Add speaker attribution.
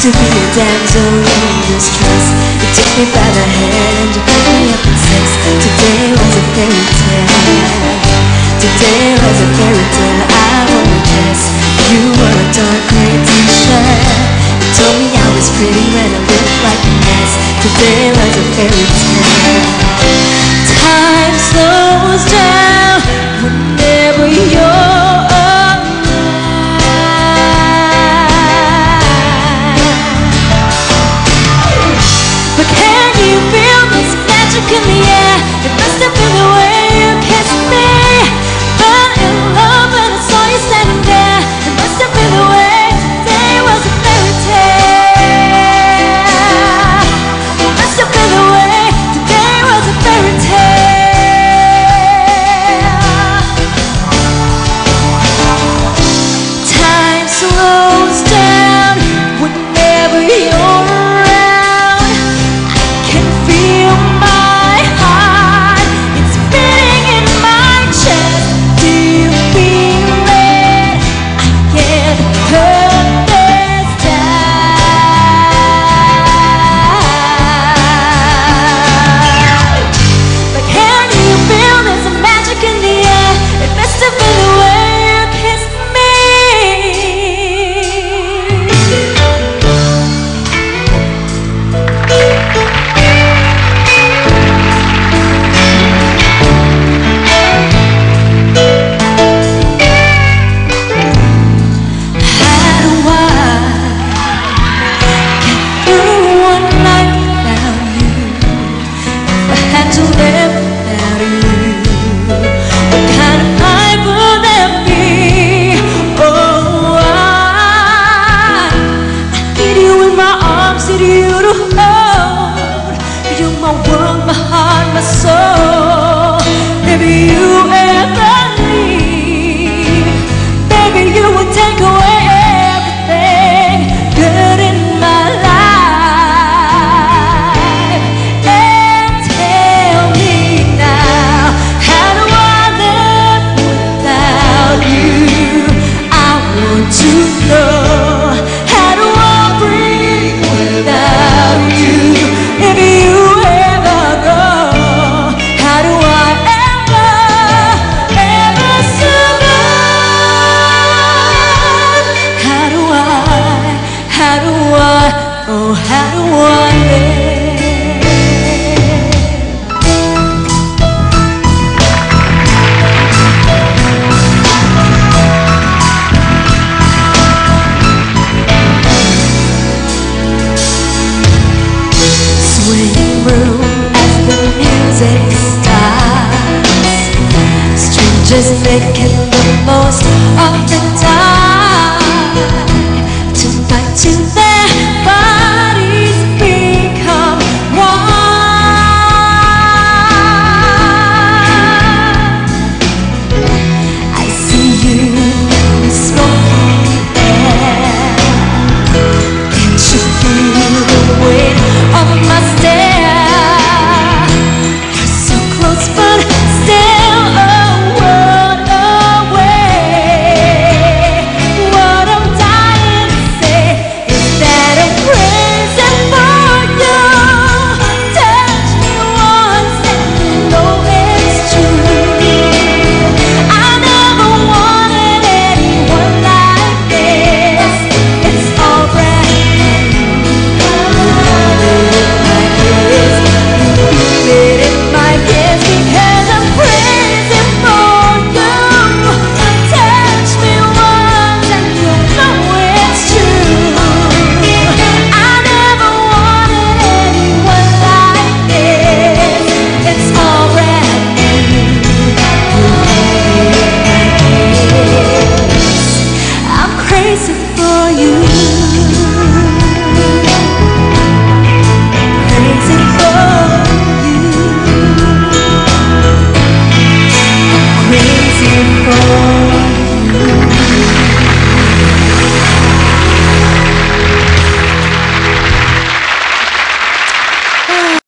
Speaker 1: to be a damsel in distress You took me by the hand and you picked me up in sex Today was a fairy tale Today was a fairy tale I wore a dress You were a dark grey shirt You told me I was pretty when I Today like a fairy tale. as the music starts. Strangers making the most of the time.